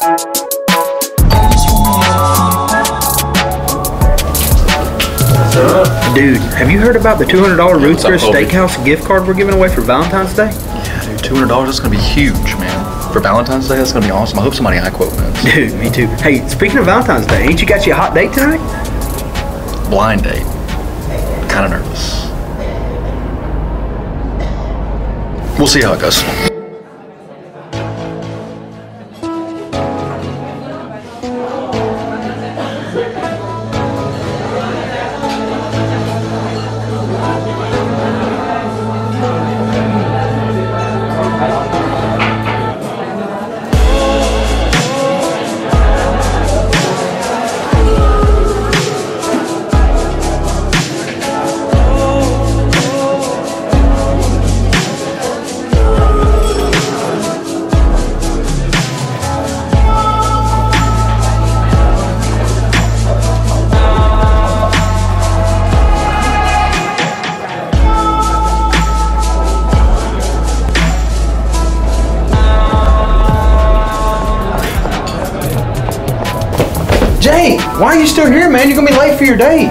Dude, have you heard about the $200 Ruth's Chris Steakhouse gift card we're giving away for Valentine's Day? Yeah, dude, two hundred dollars. That's gonna be huge, man. For Valentine's Day, that's gonna be awesome. I hope somebody high quote wins. Dude, me too. Hey, speaking of Valentine's Day, ain't you got you a hot date tonight? Blind date. Kind of nervous. We'll see how it goes. Jay, why are you still here, man? You're gonna be late for your date.